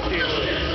certeza.